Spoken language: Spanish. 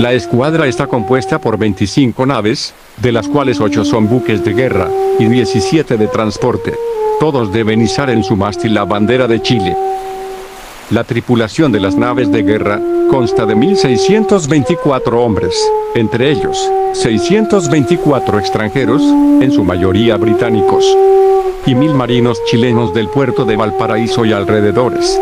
La escuadra está compuesta por 25 naves, de las cuales 8 son buques de guerra, y 17 de transporte. Todos deben izar en su mástil la bandera de Chile. La tripulación de las naves de guerra consta de 1.624 hombres, entre ellos 624 extranjeros, en su mayoría británicos, y mil marinos chilenos del puerto de Valparaíso y alrededores.